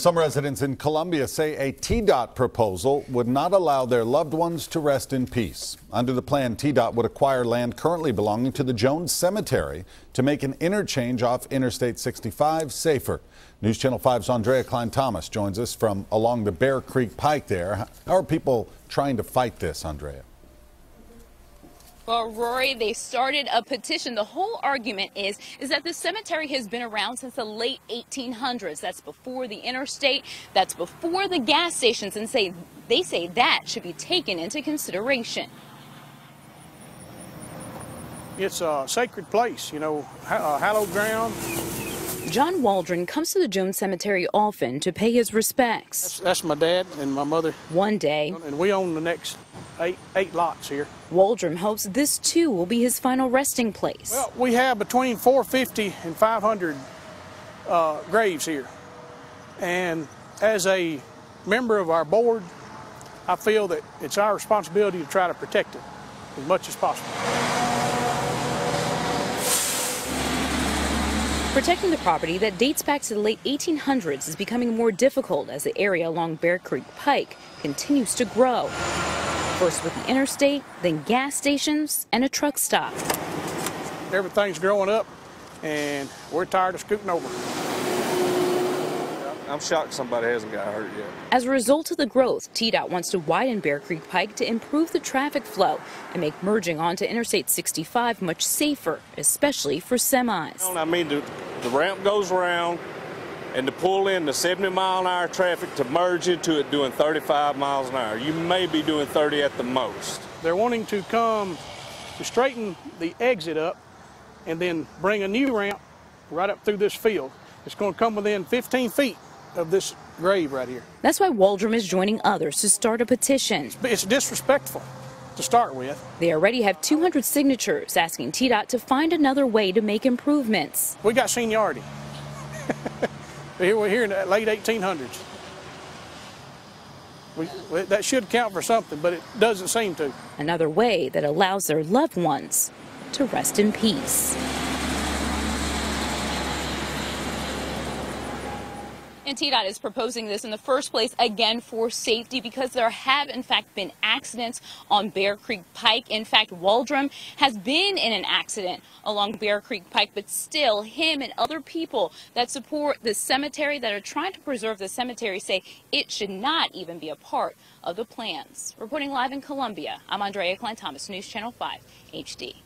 Some residents in Columbia say a TDOT proposal would not allow their loved ones to rest in peace. Under the plan, TDOT would acquire land currently belonging to the Jones Cemetery to make an interchange off Interstate 65 safer. News Channel 5's Andrea Klein Thomas joins us from along the Bear Creek Pike there. How are people trying to fight this, Andrea? Well, Rhori, they started a petition. The whole argument is is that the cemetery has been around since the late 1800s. That's before the interstate. That's before the gas stations, and say they say that should be taken into consideration. It's a sacred place, you know, uh, hallowed ground. John Waldron comes to the Jones Cemetery often to pay his respects. That's, that's, my dad and my mother. One day. And we own the next eight, eight lots here. Waldron hopes this too will be his final resting place. Well, we have between 450 and 500 uh, graves here. And as a member of our board, I feel that it's our responsibility to try to protect it as much as possible. Protecting the property that dates back to the late 1800s is becoming more difficult as the area along Bear Creek Pike continues to grow. First with the interstate, then gas stations, and a truck stop. Everything's growing up, and we're tired of scooting over. I'm shocked somebody hasn't got hurt yet. As a result of the growth, TDOT wants to widen Bear Creek Pike to improve the traffic flow and make merging onto Interstate 65 much safer, especially for semis. I mean, the, the ramp goes around, and to pull in the 70 mile an hour traffic to merge into it doing 35 miles an hour. You may be doing 30 at the most. They're wanting to come to straighten the exit up and then bring a new ramp right up through this field. It's going to come within 15 feet of this grave right here. That's why Waldron is joining others to start a petition. It's disrespectful to start with. They already have 200 signatures asking TDOT to find another way to make improvements. We got seniority. we're here in the late 1800s. We, that should count for something, but it doesn't seem to. Another way that allows their loved ones to rest in peace. And TDOT is proposing this in the first place, again, for safety because there have, in fact, been accidents on Bear Creek Pike. In fact, Waldron has been in an accident along Bear Creek Pike, but still, him and other people that support the cemetery, that are trying to preserve the cemetery, say it should not even be a part of the plans. Reporting live in Columbia, I'm Andrea Klein Thomas, News Channel 5 HD.